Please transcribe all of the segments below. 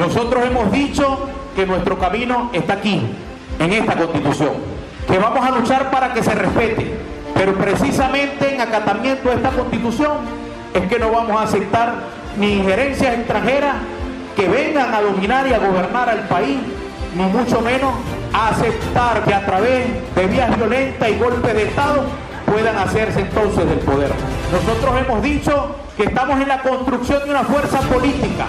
Nosotros hemos dicho que nuestro camino está aquí, en esta constitución, que vamos a luchar para que se respete, pero precisamente en acatamiento de esta constitución es que no vamos a aceptar ni injerencias extranjeras que vengan a dominar y a gobernar al país, ni mucho menos a aceptar que a través de vías violentas y golpes de Estado puedan hacerse entonces del poder. Nosotros hemos dicho que estamos en la construcción de una fuerza política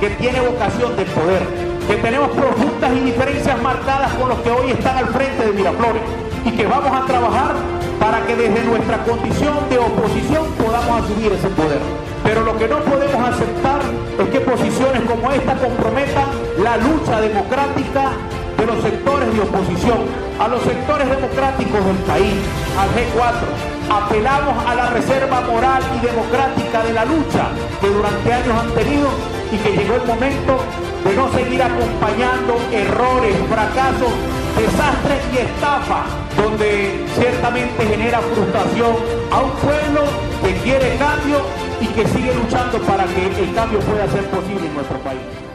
que tiene vocación de poder, que tenemos profundas diferencias marcadas con los que hoy están al frente de Miraflores y que vamos a trabajar para que desde nuestra condición de oposición podamos asumir ese poder. Pero lo que no podemos aceptar es que posiciones como esta comprometan la lucha democrática de los sectores de oposición, a los sectores democráticos del país, al G4. Apelamos a la reserva moral y democrática de la lucha que durante años han tenido y que llegó el momento de no seguir acompañando errores, fracasos, desastres y estafa, donde ciertamente genera frustración a un pueblo que quiere cambio y que sigue luchando para que el cambio pueda ser posible en nuestro país.